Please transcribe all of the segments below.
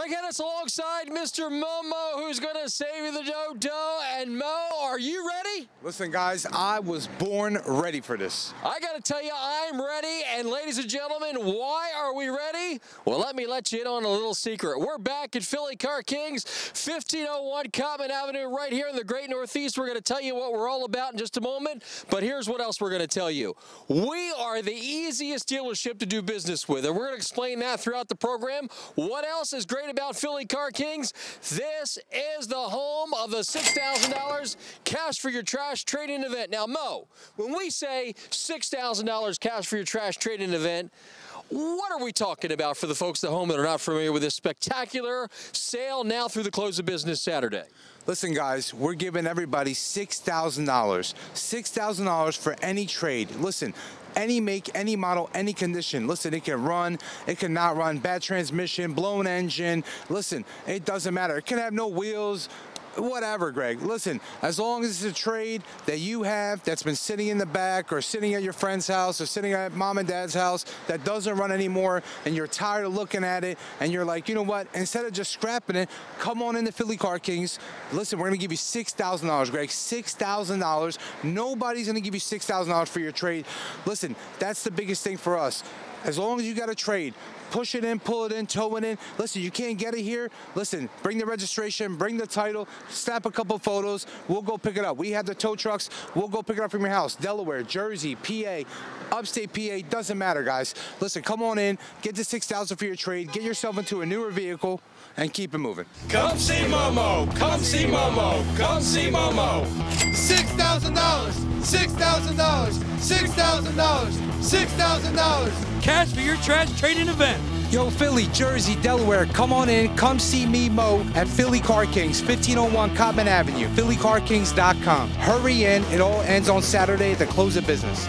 Greg Hennis alongside Mr. Momo, who's going to save you the dough. And Mo, are you ready? Listen, guys, I was born ready for this. I got to tell you, I'm ready. And ladies and gentlemen, why are we ready? Well, let me let you in on a little secret. We're back at Philly Car Kings, 1501 Cottman Avenue, right here in the great Northeast. We're going to tell you what we're all about in just a moment. But here's what else we're going to tell you. We are the easiest dealership to do business with, and we're going to explain that throughout the program. What else is great about Philly Car Kings? This is the home of the $6,000 cash for your trash trade-in event. Now, Mo, when we say $6,000 cash for your trash trade-in event, what are we talking about for the folks at home that are not familiar with this spectacular sale now through the close of business Saturday? Listen, guys, we're giving everybody $6,000. $6,000 for any trade. Listen, any make, any model, any condition. Listen, it can run, it can not run, bad transmission, blown engine. Listen, it doesn't matter. It can have no wheels, whatever, Greg. Listen, as long as it's a trade that you have that's been sitting in the back or sitting at your friend's house or sitting at mom and dad's house that doesn't run anymore and you're tired of looking at it and you're like, you know what, instead of just scrapping it, come on in the Philly Car Kings. Listen, we're going to give you $6,000, Greg. $6,000. Nobody's going to give you $6,000 for your trade. Listen, that's the biggest thing for us. As long as you got a trade, push it in, pull it in, tow it in. Listen, you can't get it here. Listen, bring the registration, bring the title, snap a couple photos. We'll go pick it up. We have the tow trucks. We'll go pick it up from your house. Delaware, Jersey, PA, upstate PA, doesn't matter, guys. Listen, come on in, get the 6000 for your trade, get yourself into a newer vehicle, and keep it moving. Come see Momo. Come see Momo. Come see Momo. Six thousand dollars. Six thousand dollars. Six thousand dollars. Six thousand dollars. Cash for your trash trading event. Yo, Philly, Jersey, Delaware, come on in. Come see me, Mo, at Philly Car Kings, 1501 Cottman Avenue, phillycarkings.com. Hurry in. It all ends on Saturday at the close of business.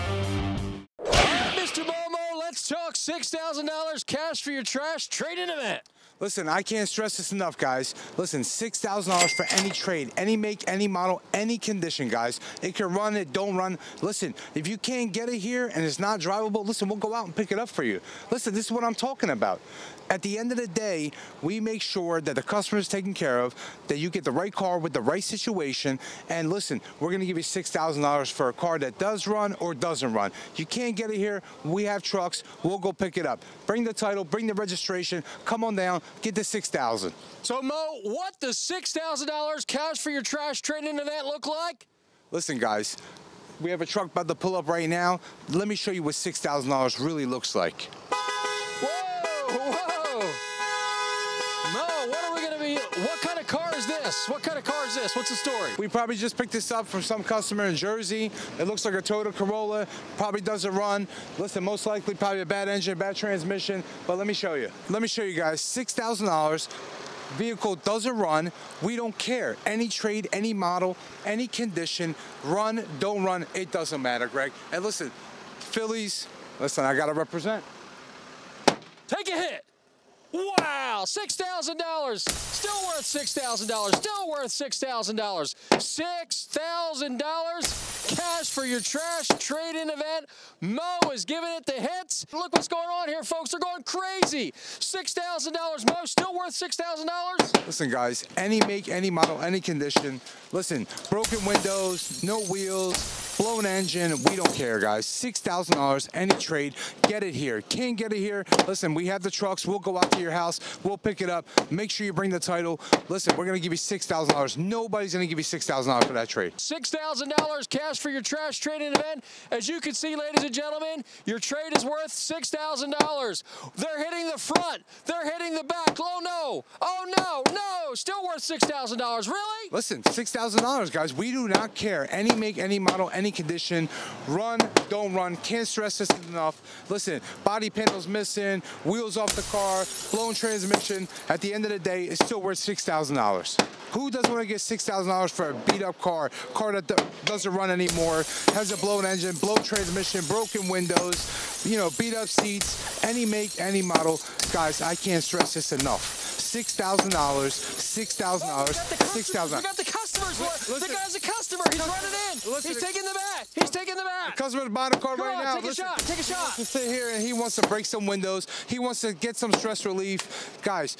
Mr. Momo, let's talk $6,000 cash for your trash trade-in event. Listen, I can't stress this enough, guys. Listen, $6,000 for any trade, any make, any model, any condition, guys. It can run, it don't run. Listen, if you can't get it here and it's not drivable, listen, we'll go out and pick it up for you. Listen, this is what I'm talking about. At the end of the day, we make sure that the customer is taken care of, that you get the right car with the right situation. And listen, we're going to give you $6,000 for a car that does run or doesn't run. You can't get it here. We have trucks. We'll go pick it up. Bring the title, bring the registration. Come on down, get the 6000 So, Mo, what does $6,000 cash for your trash trade-in event look like? Listen, guys, we have a truck about to pull up right now. Let me show you what $6,000 really looks like. Whoa, whoa. Mo, what are we going to be, what kind of car is this? What kind of car is this? What's the story? We probably just picked this up from some customer in Jersey. It looks like a Toyota Corolla. Probably doesn't run. Listen, most likely probably a bad engine, bad transmission. But let me show you. Let me show you guys. $6,000. Vehicle doesn't run. We don't care. Any trade, any model, any condition, run, don't run, it doesn't matter, Greg. And listen, Phillies, listen, I got to represent. Take a hit. Wow, $6,000. Still worth $6,000. Still worth $6,000. $6,000 cash for your trash trade-in event. Mo is giving it the hits. Look what's going on here, folks. They're going crazy. $6,000. Mo, still worth $6,000? Listen, guys, any make, any model, any condition. Listen, broken windows, no wheels, blown engine, we don't care, guys. $6,000, any trade, get it here. Can't get it here, listen, we have the trucks. We'll go out to your house. We'll pick it up. Make sure you bring the title. Listen, we're going to give you $6,000. Nobody's going to give you $6,000 for that trade. $6,000 cash for your trash trade-in event. As you can see, ladies and gentlemen, your trade is worth $6,000. They're hitting the front. They're hitting the back. Oh, no. Oh, no. No. Still worth $6,000. Really? Listen, $6,000, guys. We do not care. Any make, any model, any condition. Run, don't run. Can't stress this enough. Listen, body panels missing, wheels off the car, blown transmission. At the end of the day, it's still worth $6,000. Who doesn't want to get $6,000 for a beat up car, car that doesn't run anymore, has a blown engine, blown transmission, broken windows, you know, beat up seats, any make, any model. Guys, I can't stress this enough. $6,000, $6,000, $6,000. We got the. Listen- the guy's a customer. He's running in. Listen- He's taking the back. He's taking the back. Customer buying a car Come right on, now. take a shot, take a shot. He wants to sit here and he wants to break some windows. He wants to get some stress relief. Guys,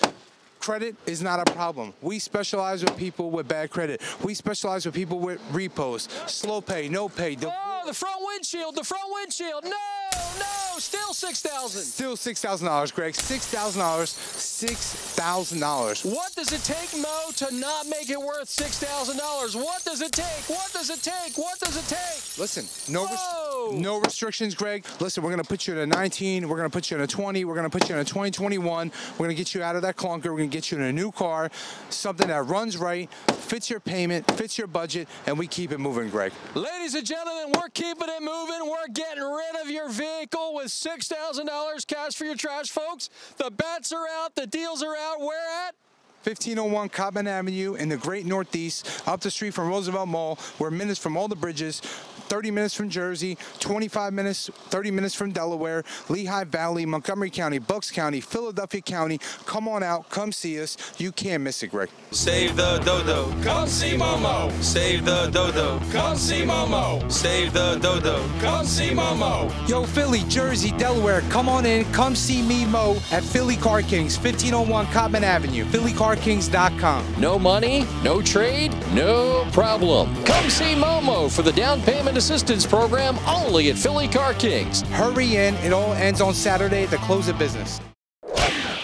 credit is not a problem. We specialize with people with bad credit. We specialize with people with repos, slow pay, no pay. The- Oh, the front windshield, the front windshield. No, no, still 6000 Still six thousand dollars, Greg. Six thousand dollars. Six thousand dollars. What does it take, Mo, to not make it worth $6,000? What does it take? What does it take? What does it take? Listen, no res- no restrictions, Greg. Listen, we're gonna put you in a 19. We're gonna put you in a 20. We're gonna put you in a 2021. We're gonna get you out of that clunker. We're gonna get you in a new car, something that runs right, fits your payment, fits your budget, and we keep it moving, Greg. Ladies and gentlemen, we're keeping it moving. We're getting rid of your vehicle with $6,000 cash for your trash, folks. The bets are out, the deals are out. Where at? 1501 Cottman Avenue in the Great Northeast, up the street from Roosevelt Mall. We're minutes from all the bridges, 30 minutes from Jersey, 25 minutes, 30 minutes from Delaware, Lehigh Valley, Montgomery County, Bucks County, Philadelphia County. Come on out, come see us. You can't miss it, Greg. Save the dodo. Come see Momo. Save the dodo. Come see Momo. Save the dodo. Come see Momo. Yo, Philly, Jersey, Delaware, come on in. Come see me, Mo, at Philly Car Kings, 1501 Cottman Avenue, phillycarkings.com. No money, no trade, no problem. Come see Momo for the down payment assistance program only at Philly Car Kings. Hurry in. It all ends on Saturday at the close of business. All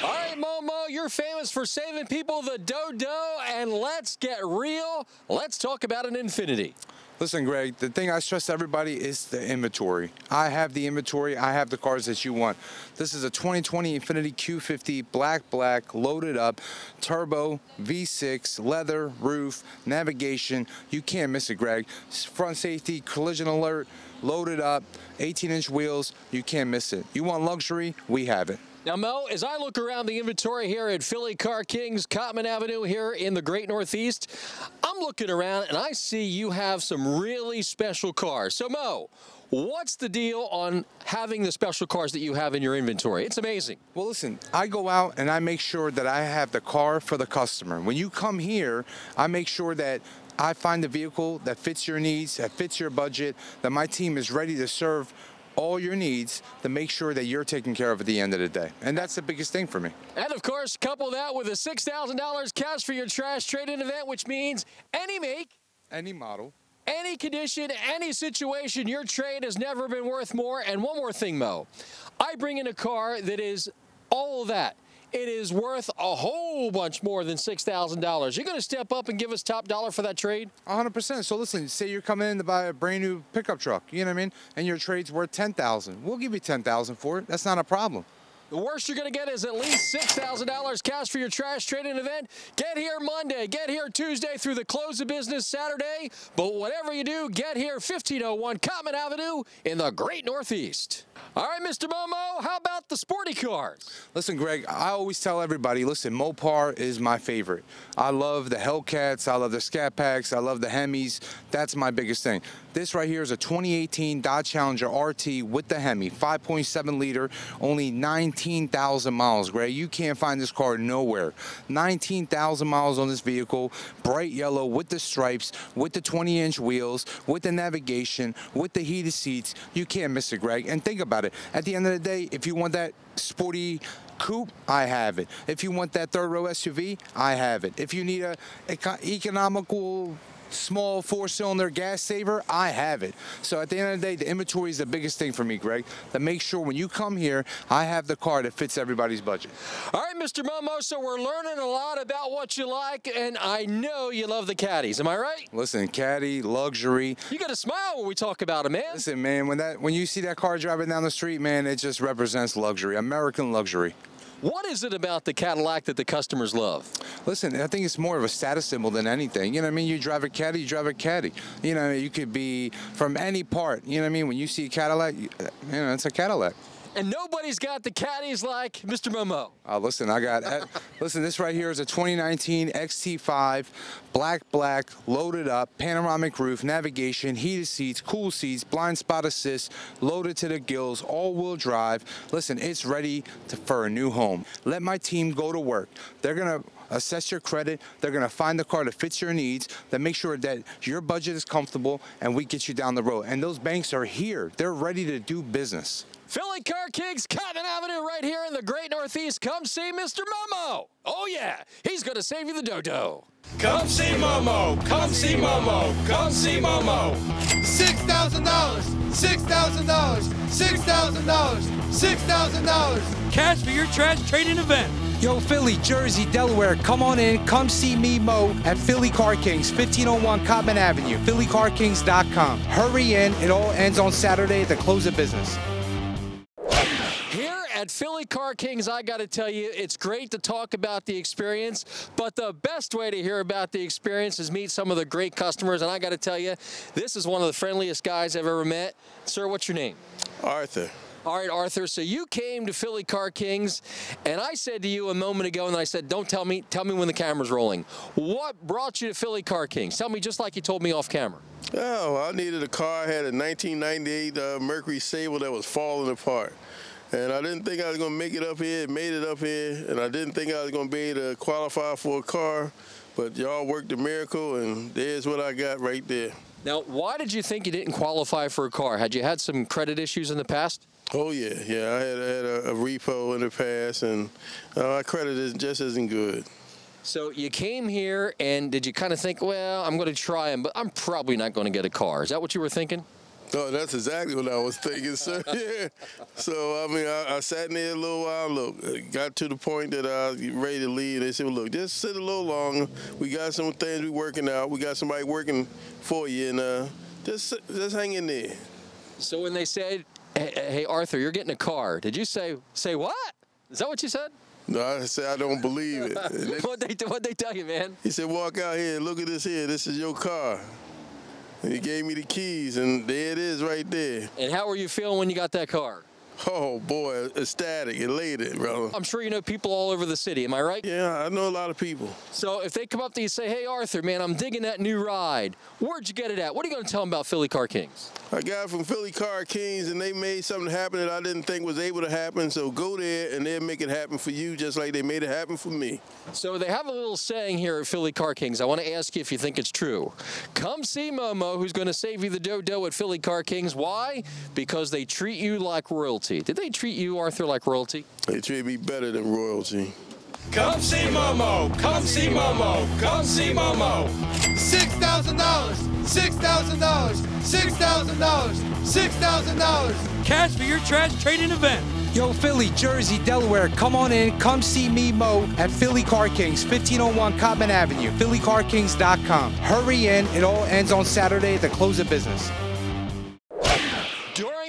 right, Momo, you're famous for saving people the dodo, and let's get real. Let's talk about an Infiniti. Listen, Greg, the thing I stress to everybody is the inventory. I have the inventory. I have the cars that you want. This is a 2020 Infiniti Q50, black, black, loaded up, turbo, V6, leather, roof, navigation. You can't miss it, Greg. Front safety, collision alert, loaded up, 18 inch wheels. You can't miss it. You want luxury? We have it. Now, Mo, as I look around the inventory here at Philly Car Kings, Cottman Avenue here in the Great Northeast, I'm looking around and I see you have some really special cars. So, Mo, what's the deal on having the special cars that you have in your inventory? It's amazing. Well, listen, I go out and I make sure that I have the car for the customer. When you come here, I make sure that I find the vehicle that fits your needs, that fits your budget, that my team is ready to serve all your needs to make sure that you're taken care of at the end of the day. And that's the biggest thing for me. And of course, couple that with a $6,000 cash for your trash trade-in event, which means any make, Any model. any condition, any situation, your trade has never been worth more. And one more thing, Mo. I bring in a car that is all that. It is worth a whole bunch more than $6,000. You're going to step up and give us top dollar for that trade? 100%. So listen, say you're coming in to buy a brand new pickup truck, you know what I mean? And your trade's worth 10,000. We'll give you 10,000 for it. That's not a problem. The worst you're going to get is at least $6,000 cash for your trash trade-in event. Get here Monday, get here Tuesday through the close of business Saturday. But whatever you do, get here 1501 Cottman Avenue in the Great Northeast. All right, Mr. Momo, how about the sporty cars? Listen, Greg, I always tell everybody, listen, Mopar is my favorite. I love the Hellcats, I love the Scat Packs, I love the Hemis. That's my biggest thing. This right here is a 2018 Dodge Challenger RT with the Hemi, 5.7 liter, only 19,000 miles, Greg. You can't find this car nowhere. 19,000 miles on this vehicle, bright yellow with the stripes, with the 20 inch wheels, with the navigation, with the heated seats. You can't miss it, Greg. And think about it. At the end of the day, if you want that sporty coupe, I have it. If you want that third row SUV, I have it. If you need a eco- economical small four cylinder gas saver, I have it. So at the end of the day, the inventory is the biggest thing for me, Greg. To make sure when you come here, I have the car that fits everybody's budget. All right, Mr. Momo, so we're learning a lot about what you like, and I know you love the caddies. Am I right? Listen, caddy, luxury. You got to smile when we talk about them, man. Listen, man, when that when you see that car driving down the street, man, it just represents luxury, American luxury. What is it about the Cadillac that the customers love? Listen, I think it's more of a status symbol than anything. You know what I mean? You drive a caddy, you drive a caddy. You know, you could be from any part. You know what I mean? When you see a Cadillac, you know, it's a Cadillac. And nobody's got the caddies like Mr. Momo. Uh, listen, I got. Uh, listen, this right here is a 2019 XT5, black, black, loaded up, panoramic roof, navigation, heated seats, cool seats, blind spot assist, loaded to the gills, all-wheel drive. Listen, it's ready to, for a new home. Let my team go to work. They're gonna assess your credit. They're gonna find the car that fits your needs. That make sure that your budget is comfortable, and we get you down the road. And those banks are here. They're ready to do business. Philly Car Kings, Cottman Avenue, right here in the Great Northeast, come see Mr. Momo. Oh, yeah, he's going to save you the dodo. Come see Momo. Come see Momo. Come see Momo. Six thousand dollars. Six thousand dollars. Six thousand dollars. Six thousand dollars. Cash for your trash trading event. Yo, Philly, Jersey, Delaware, come on in. Come see me, Mo, at Philly Car Kings, 1501 Cottman Avenue, phillycarkings.com. Hurry in. It all ends on Saturday at the close of business. At Philly Car Kings, I got to tell you, it's great to talk about the experience, but the best way to hear about the experience is meet some of the great customers. And I got to tell you, this is one of the friendliest guys I've ever met. Sir, what's your name? Arthur. All right, Arthur. So you came to Philly Car Kings, and I said to you a moment ago, and I said, "Don't tell me. Tell me when the camera's rolling. What brought you to Philly Car Kings? Tell me just like you told me off camera." Oh, I needed a car. I had a 1998 uh, Mercury Sable that was falling apart. And I didn't think I was going to make it up here. Made it up here. And I didn't think I was going to be able to qualify for a car. But y'all worked a miracle, and there's what I got right there. Now, why did you think you didn't qualify for a car? Had you had some credit issues in the past? Oh, yeah. Yeah, I had, I had a, a repo in the past, and uh, my credit is, just isn't good. So you came here, and did you kind of think, well, I'm going to try them, but I'm probably not going to get a car? Is that what you were thinking? Oh, that's exactly what I was thinking, sir. yeah. So I mean, I, I, sat in there a little while. Look, got to the point that I was ready to leave. They said, well, "Look, just sit a little longer. We got some things we working out. We got somebody working for you, and uh, just just hang in there." So when they said, hey, "Hey, Arthur, you're getting a car," did you say, "Say what? Is that what you said? No, I said I don't believe it. what they what they tell you, man? He said, "Walk out here. Look at this here. This is your car." He gave me the keys, and there it is right there. And how were you feeling when you got that car? Oh boy, ecstatic, elated, brother. I'm sure you know people all over the city. Am I right? Yeah, I know a lot of people. So if they come up to you and say, "Hey, Arthur, man, I'm digging that new ride. Where'd you get it at? What are you going to tell them about Philly Car Kings?" I got from Philly Car Kings, and they made something happen that I didn't think was able to happen. So go there, and they'll make it happen for you, just like they made it happen for me. So they have a little saying here at Philly Car Kings. I want to ask you if you think it's true. Come see Momo, who's going to save you the dodo at Philly Car Kings. Why? Because they treat you like royalty. Did they treat you, Arthur, like royalty? They treat me better than royalty. Come see Momo. Come see Momo. Come see Momo. Six thousand dollars. Six thousand dollars. Six thousand dollars. Six thousand dollars. Cash for your trash trading event. Yo, Philly, Jersey, Delaware, come on in. Come see me, Mo, at Philly Car Kings, 1501 Cottman Avenue, phillycarkings.com. Hurry in. It all ends on Saturday at the close of business.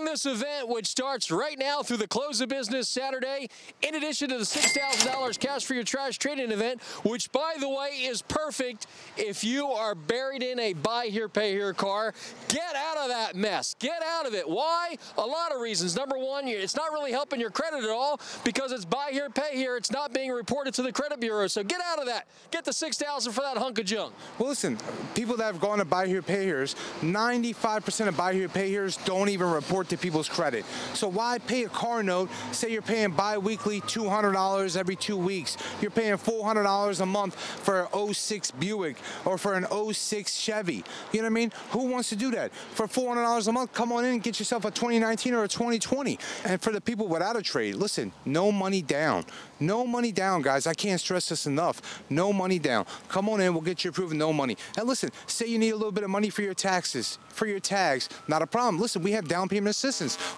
This event, which starts right now through the close of business Saturday, in addition to the $6,000 cash for your trash trading event, which, by the way, is perfect if you are buried in a buy here, pay here car. Get out of that mess. Get out of it. Why? A lot of reasons. Number one, it's not really helping your credit at all because it's buy here, pay here. It's not being reported to the credit bureau. So get out of that. Get the $6,000 for that hunk of junk. Well, listen, people that have gone to buy here, pay here's, 95% of buy here, pay here's don't even report to people's credit. So why pay a car note? Say you're paying bi-weekly $200 every two weeks. You're paying $400 a month for an 06 Buick or for an 06 Chevy. You know what I mean? Who wants to do that? For $400 a month, come on in and get yourself a 2019 or a 2020. And for the people without a trade, listen, no money down. No money down, guys. I can't stress this enough. No money down. Come on in. We'll get you approved. No money. And listen, say you need a little bit of money for your taxes, for your tags. Not a problem. Listen, we have down payment assistance.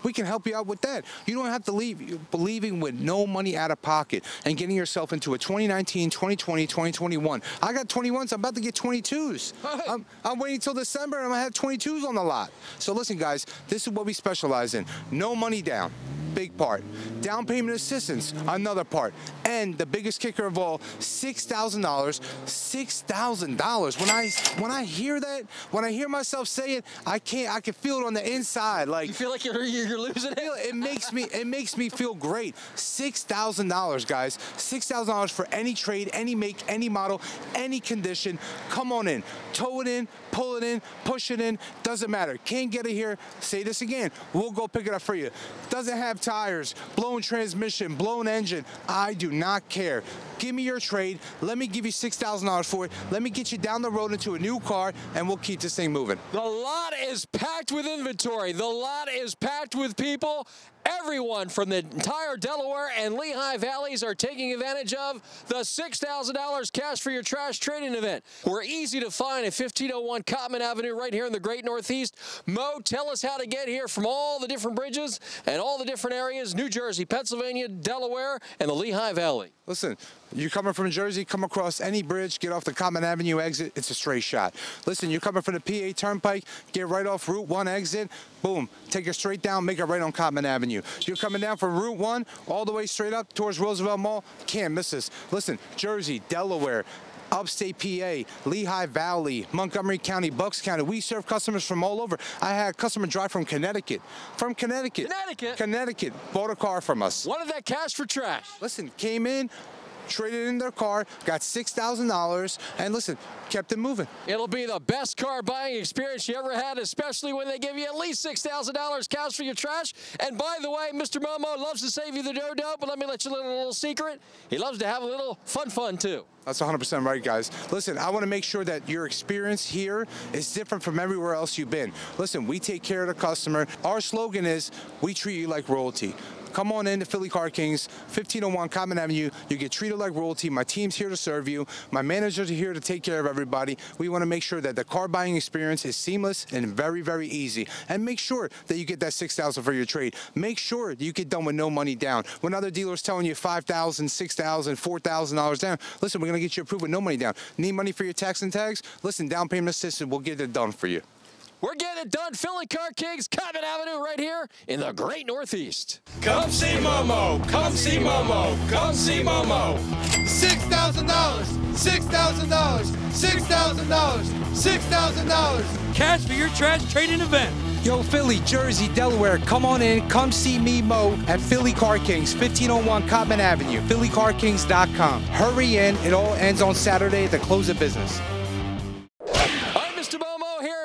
We can help you out with that. You don't have to leave believing with no money out of pocket and getting yourself into a 2019, 2020, 2021. I got 21s. I'm about to get 22s. I'm, I'm waiting until December and I'm going to have 22s on the lot. So listen, guys, this is what we specialize in. No money down big part. Down payment assistance, another part. And the biggest kicker of all, $6,000. $6,000. When I when I hear that, when I hear myself say it, I can't I can feel it on the inside like You feel like you're you're losing it? it makes me it makes me feel great. Six thousand dollars, guys. Six thousand dollars for any trade, any make, any model, any condition. Come on in, tow it in, pull it in, push it in. Doesn't matter. Can't get it here. Say this again. We'll go pick it up for you. Doesn't have tires, blown transmission, blown engine. I do not care. Give me your trade. Let me give you $6,000 for it. Let me get you down the road into a new car, and we'll keep this thing moving. The lot is packed with inventory. The lot is packed with people. Everyone from the entire Delaware and Lehigh Valleys are taking advantage of the $6,000 cash for your trash trading event. We're easy to find at 1501 Cottman Avenue right here in the great Northeast. Mo, tell us how to get here from all the different bridges and all the different areas New Jersey, Pennsylvania, Delaware, and the Lehigh Valley. Listen, you're coming from Jersey, come across any bridge, get off the Cottman Avenue exit, it's a straight shot. Listen, you're coming from the PA Turnpike, get right off Route 1 exit, boom, take it straight down, make it right on Cottman Avenue. You're coming down from Route 1 all the way straight up towards Roosevelt Mall, can't miss us. Listen, Jersey, Delaware, upstate PA, Lehigh Valley, Montgomery County, Bucks County. We serve customers from all over. I had a customer drive from Connecticut. From Connecticut. Connecticut? Connecticut. Bought a car from us. Wanted that cash for trash. Listen, came in, traded in their car, got $6,000, and listen, kept it moving. It'll be the best car buying experience you ever had, especially when they give you at least $6,000 cash for your trash. And by the way, Mr. Momo loves to save you the dodo, but let me let you in a little secret. He loves to have a little fun fun too. That's 100% right, guys. Listen, I want to make sure that your experience here is different from everywhere else you've been. Listen, we take care of the customer. Our slogan is, we treat you like royalty. Come on in to Philly Car Kings, 1501 Cottman Avenue. You get treated like royalty. My team's here to serve you. My managers are here to take care of everybody. We want to make sure that the car buying experience is seamless and very, very easy. And make sure that you get that 6000 for your trade. Make sure you get done with no money down. When other dealers telling you 5000 6000 $4,000 down, listen, we're going to get you approved with no money down. Need money for your tax and tags? Listen, down payment assistance, we'll get it done for you. We're getting it done. Philly Car Kings, Cottman Avenue, right here in the great Northeast. Come see Momo. Come see Momo. Come see Momo. Six thousand dollars. Six thousand dollars. Six thousand dollars. Six thousand dollars. Cash for your trash trading event. Yo, Philly, Jersey, Delaware, come on in. Come see me, Mo, at Philly Car Kings, 1501 Cottman Avenue, phillycarkings.com. Hurry in. It all ends on Saturday at the close of business.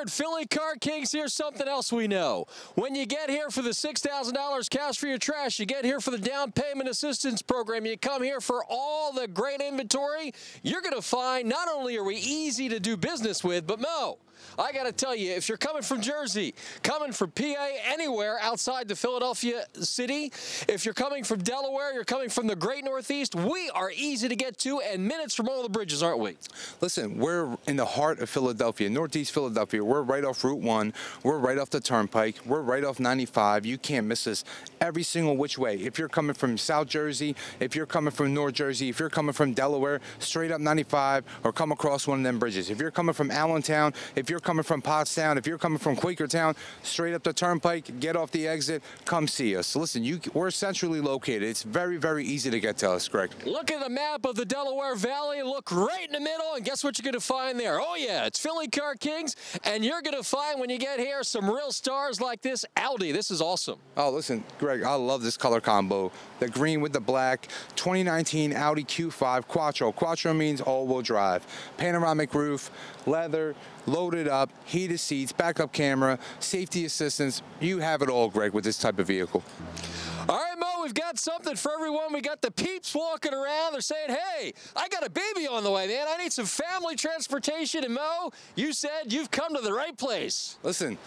At Philly Car Kings. Here's something else we know. When you get here for the $6,000 cash for your trash, you get here for the down payment assistance program, you come here for all the great inventory, you're going to find not only are we easy to do business with, but Mo, I got to tell you, if you're coming from Jersey, coming from PA, anywhere outside the Philadelphia city, if you're coming from Delaware, you're coming from the great Northeast, we are easy to get to and minutes from all the bridges, aren't we? Listen, we're in the heart of Philadelphia, Northeast Philadelphia. We're right off Route 1. We're right off the Turnpike. We're right off 95. You can't miss us every single which way. If you're coming from South Jersey, if you're coming from North Jersey, if you're coming from Delaware, straight up 95 or come across one of them bridges. If you're coming from Allentown, if you're coming from Pottstown, if you're coming from Quakertown, straight up the Turnpike, get off the exit, come see us. Listen, you, we're centrally located. It's very, very easy to get to us, Greg. Look at the map of the Delaware Valley. Look right in the middle, and guess what you're going to find there? Oh, yeah, it's Philly Car Kings, and you're going to find when you get here some real stars like this Audi. This is awesome. Oh, listen, Greg, I love this color combo. The green with the black, 2019 Audi Q5 Quattro. Quattro means all-wheel drive. Panoramic roof, leather, loaded up, heated seats, backup camera, safety assistance. You have it all, Greg, with this type of vehicle. All right, Mo, we've got something for everyone. We got the peeps walking around. They're saying, hey, I got a baby on the way, man. I need some family transportation. And Mo, you said you've come to the right place. Listen,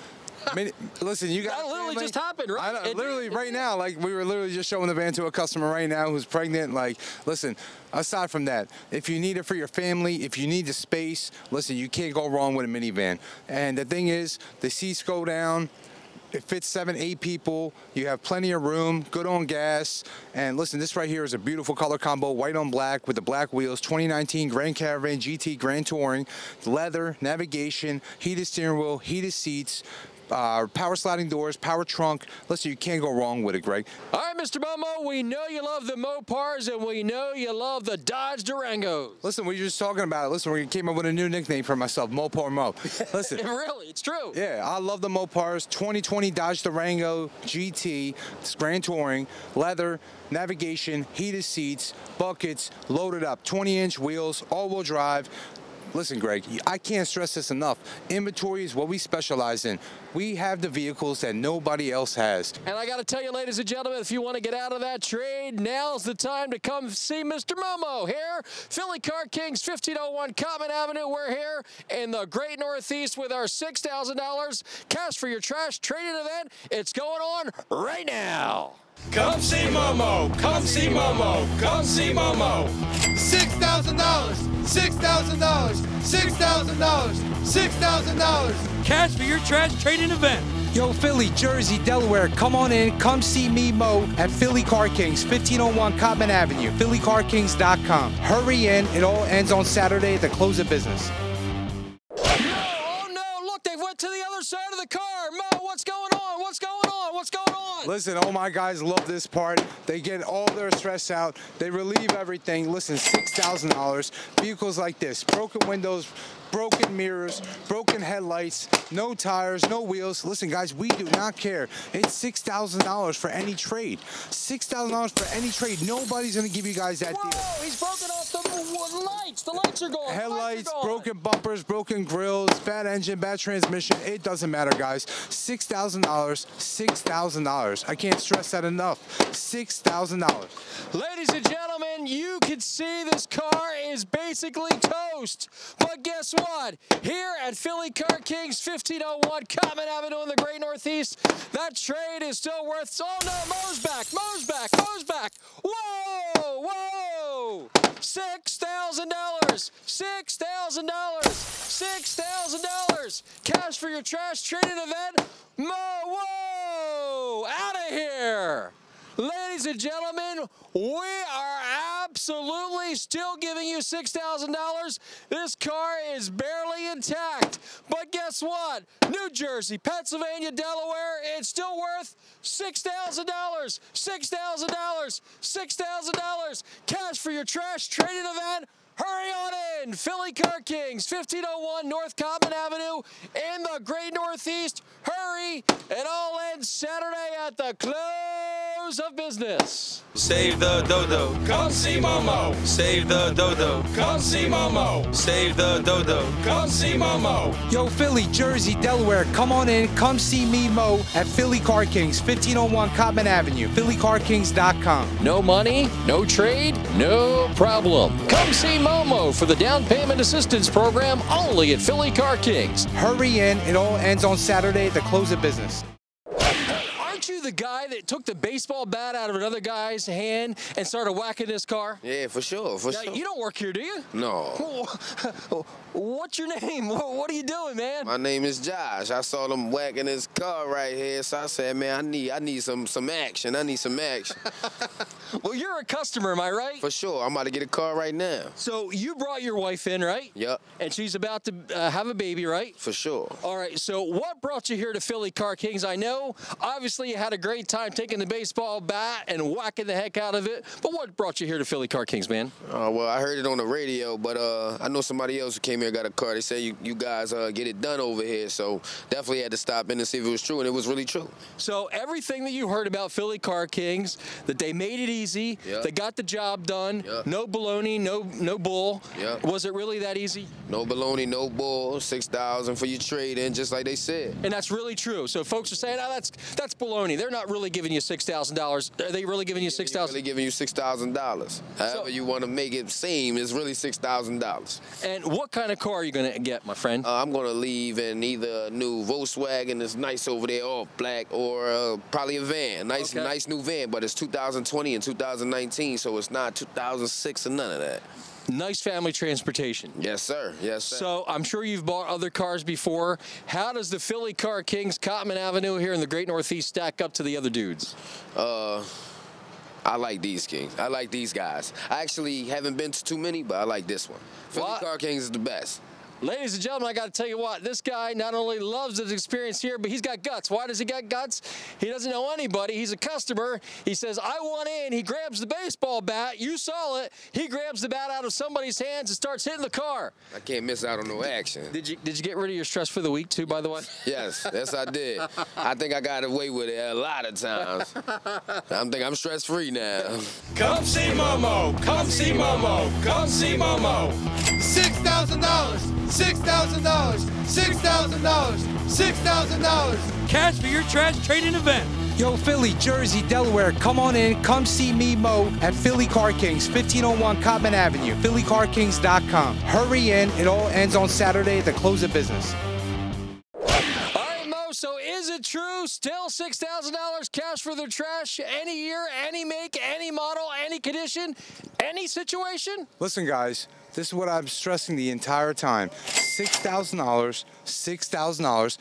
Mean, listen, you got That literally just happened, right? I literally it right now, like we were literally just showing the van to a customer right now who's pregnant. Like, listen, aside from that, if you need it for your family, if you need the space, listen, you can't go wrong with a minivan. And the thing is, the seats go down. It fits seven, eight people. You have plenty of room, good on gas. And listen, this right here is a beautiful color combo, white on black with the black wheels, 2019 Grand Caravan GT Grand Touring, leather, navigation, heated steering wheel, heated seats, uh, power sliding doors, power trunk. Listen, you can't go wrong with it, Greg. All right, Mr. Momo, we know you love the Mopars and we know you love the Dodge Durangos. Listen, we were just talking about it. Listen, we came up with a new nickname for myself, Mopar Mo. Listen. really, it's true. Yeah, I love the Mopars. 2020 Dodge Durango GT, it's Grand Touring, leather, navigation, heated seats, buckets, loaded up, 20-inch wheels, all-wheel drive. Listen, Greg, I can't stress this enough. Inventory is what we specialize in. We have the vehicles that nobody else has. And I got to tell you, ladies and gentlemen, if you want to get out of that trade, now's the time to come see Mr. Momo here. Philly Car Kings, 1501 Cottman Avenue. We're here in the great Northeast with our $6,000 cash for your trash trading event. It's going on right now. Come see Momo. Come see Momo. Come see Momo. Six thousand dollars. Six thousand dollars. Six thousand dollars. Six thousand dollars. Cash for your trash trading event. Yo, Philly, Jersey, Delaware, come on in. Come see me, Mo, at Philly Car Kings, 1501 Cottman Avenue, phillycarkings.com. Hurry in. It all ends on Saturday at the close of business. Listen, all my guys love this part. They get all their stress out. They relieve everything. Listen, $6,000. Vehicles like this, broken windows, broken mirrors, broken headlights, no tires, no wheels. Listen, guys, we do not care. It's $6,000 for any trade. $6,000 for any trade. Nobody's going to give you guys that Whoa, deal. he's broken off the lights. The lights are gone. The lights are Headlights, gone. broken bumpers, broken grills, bad engine, bad transmission. It doesn't matter, guys. Six thousand dollars. Six thousand dollars. I can't stress that enough. Six thousand dollars. Ladies and gentlemen, you can see this car is basically toast. But guess what? Here at Philly Car Kings, 1501 Cottman Avenue in the Great Northeast, that trade is still worth. Oh no, Mo's back, Mo's back, Mo's back. Whoa, whoa. Six thousand dollars, six thousand dollars, six thousand dollars. Cash for your trash trading event. Mo, whoa, out of here. Ladies and gentlemen, we are absolutely still giving you $6,000. This car is barely intact. But guess what? New Jersey, Pennsylvania, Delaware, it's still worth $6,000. $6,000. $6,000. Cash for your trash trading event. Hurry on in! Philly Car Kings, 1501 North Cottman Avenue in the Great Northeast. Hurry! It all ends Saturday at the close of business. Save the dodo. Come see Momo. Save the dodo. Come see Momo. Save the dodo. Come see Momo. Yo, Philly, Jersey, Delaware, come on in. Come see me, Mo, at Philly Car Kings, 1501 Cottman Avenue, phillycarkings.com. No money, no trade, no problem. Come see Momo for the down payment assistance program only at Philly Car Kings. Hurry in. It all ends on Saturday at the close of business. Aren't you the guy that took the baseball bat out of another guy's hand and started whacking this car? Yeah, for sure, for Now, sure. you don't work here, do you? no. What's your name? What are you doing, man? My name is Josh. I saw them whacking this car right here, so I said, man, I need I need some some action. I need some action. Well, you're a customer, am I right? for sure. I'm about to get a car right now. So you brought your wife in, right? Yup, And she's about to uh, have a baby, right? for sure. All right, so what brought you here to Philly Car Kings? I know, obviously, you had a great time taking the baseball bat and whacking the heck out of it, but what brought you here to Philly Car Kings, man? Uh, well, I heard it on the radio, but uh, I know somebody else who came here got a car. They said you, you guys uh, get it done over here, so definitely had to stop in and see if it was true, and it was really true. So, everything that you heard about Philly Car Kings, that they made it easy, Yep. they got the job done, Yep. no baloney, no no bull. Yep. Was it really that easy? No baloney, no bull, six thousand for your trade in, just like they said. And that's really true. So, folks are saying, oh, that's that's baloney. They're not really giving you $6,000. Are they really giving you Really 6000 giving you six thousand dollars. However you want to make it seem, it's really six thousand dollars. And what kind of car are you going to get, my friend? Uh, I'm gonna leave in either a new Volkswagen that's nice over there, all black, or uh, probably a van, nice, Okay. nice new van. But it's 2020 and 2019, so it's not 2006 or none of that. Nice family transportation. Yes, sir. Yes, sir. So I'm sure you've bought other cars before. How does the Philly Car Kings Cottman Avenue here in the Great Northeast stack up to the other dudes? uh, I like these kings. I like these guys. I actually haven't been to too many, but I like this one. Philly Well, Car Kings is the best. Ladies and gentlemen, I got to tell you what, this guy not only loves his experience here, but he's got guts. Why does he got guts? He doesn't know anybody. He's a customer. He says, I want in. He grabs the baseball bat. You saw it. He grabs the bat out of somebody's hands and starts hitting the car. I can't miss out on no action. Did you did you get rid of your stress for the week too, by the way? Yes, yes I did. I think I got away with it a lot of times. I think I'm stress free now. Come see Momo. Come see Momo. Come see Momo. Six thousand dollars. Six thousand dollars. Six thousand dollars. Six thousand dollars. Cash for your trash trading event. Yo, Philly, Jersey, Delaware, come on in. Come see me, Mo, at Philly Car Kings, 1501 Cottman Avenue, phillycarkings.com. Hurry in. It all ends on Saturday at the close of business. All right, Mo. So is it true? Still six thousand dollars cash for their trash any year, any make, any model, any condition, any situation? Listen, guys, this is what I'm stressing the entire time. $6,000, $6,000,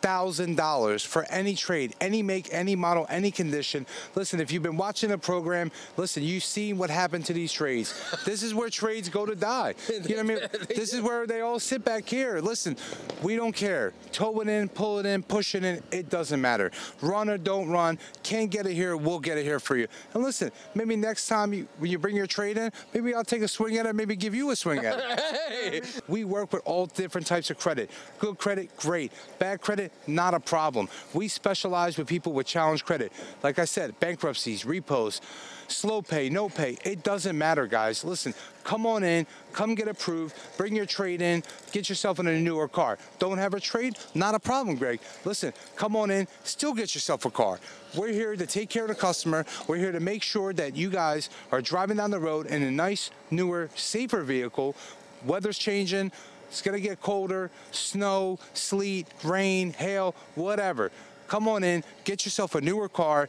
$6,000 for any trade, any make, any model, any condition. Listen, if you've been watching the program, listen, you've seen what happened to these trades. This is where trades go to die. You know what I mean? This is where they all sit back here. Listen, we don't care. Tow it in, pull it in, push it in, it doesn't matter. Run or don't run, can't get it here, we'll get it here for you. And listen, maybe next time you, when you bring your trade in, maybe I'll take a swing at it, maybe give you a swing at it. Hey. We work with all different types of credit. Good credit, great. Bad credit, not a problem. We specialize with people with challenge credit. Like I said, bankruptcies, repos, slow pay, no pay. It doesn't matter, guys. Listen, come on in, come get approved, bring your trade in, get yourself in a newer car. Don't have a trade? Not a problem, Greg. Listen, come on in, still get yourself a car. We're here to take care of the customer. We're here to make sure that you guys are driving down the road in a nice, newer, safer vehicle. Weather's changing. It's going to get colder, snow, sleet, rain, hail, whatever. Come on in, get yourself a newer car,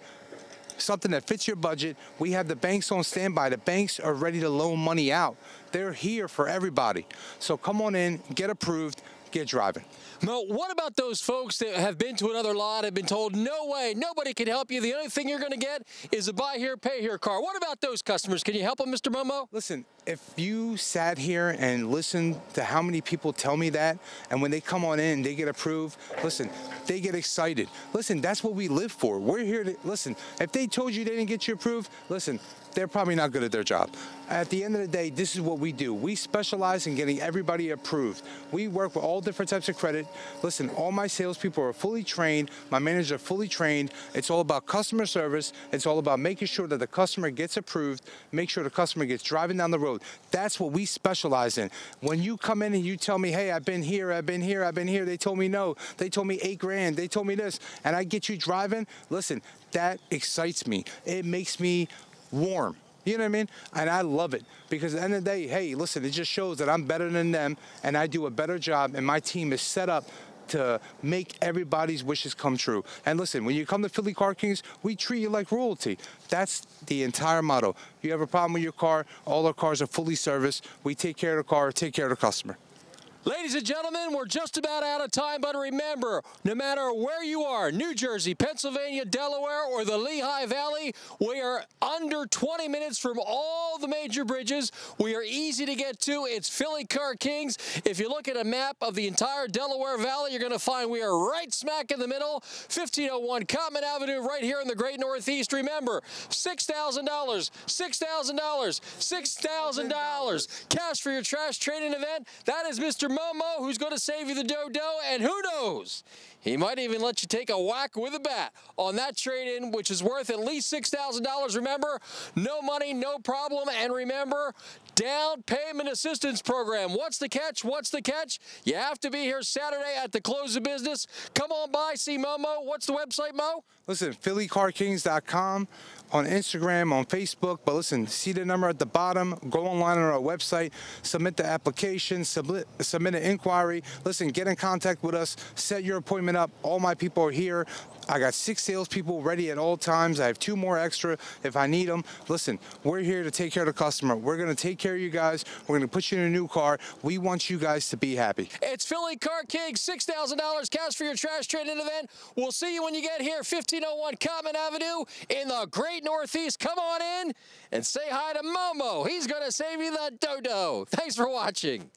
something that fits your budget. We have the banks on standby. The banks are ready to loan money out. They're here for everybody. So come on in, get approved, get driving. Mo, what about those folks that have been to another lot, have been told, no way, nobody can help you. The only thing you're going to get is a buy here, pay here car. What about those customers? Can you help them, Mr. Momo? Listen, if you sat here and listened to how many people tell me that, and when they come on in, they get approved, listen, they get excited. Listen, that's what we live for. We're here to, listen, if they told you they didn't get you approved, listen, they're probably not good at their job. At the end of the day, this is what we do. We specialize in getting everybody approved. We work with all different types of credit. Listen, all my salespeople are fully trained. My managers are fully trained. It's all about customer service. It's all about making sure that the customer gets approved, make sure the customer gets driving down the road. That's what we specialize in. When you come in and you tell me, hey, I've been here, I've been here, I've been here, they told me no. They told me eight grand. They told me this. And I get you driving, listen, that excites me. It makes me warm. You know what I mean? And I love it because at the end of the day, hey, listen, it just shows that I'm better than them and I do a better job and my team is set up to make everybody's wishes come true. And listen, when you come to Philly Car Kings, we treat you like royalty. That's the entire motto. You have a problem with your car, all our cars are fully serviced. We take care of the car, take care of the customer. Ladies and gentlemen, we're just about out of time, but remember, no matter where you are, New Jersey, Pennsylvania, Delaware, or the Lehigh Valley, we are under 20 minutes from all the major bridges. We are easy to get to. It's Philly Car Kings. If you look at a map of the entire Delaware Valley, you're going to find we are right smack in the middle, 1501 Cottman Avenue, right here in the great Northeast. Remember, $6,000, $6,000, $6,000 cash for your trash trading event. That is Mr. Momo, who's going to save you the dodo, and who knows? He might even let you take a whack with a bat on that trade in, which is worth at least $6,000. Remember, no money, no problem. And remember, down payment assistance program. What's the catch? What's the catch? You have to be here Saturday at the close of business. Come on by, see Momo. What's the website, Mo? Listen, PhillyCarKings.com on Instagram, on Facebook. But listen, see the number at the bottom. Go online on our website, submit the application, submit, submit an inquiry. Listen, get in contact with us, set your appointment up. All my people are here. I got six salespeople ready at all times. I have two more extra if I need them. Listen, we're here to take care of the customer. We're going to take care of you guys. We're going to put you in a new car. We want you guys to be happy. It's Philly Car King, $6,000 cash for your trash trading event. We'll see you when you get here, 1501 Cottman Avenue in the great Northeast. Come on in and say hi to Momo. He's going to save you the dodo. Thanks for watching.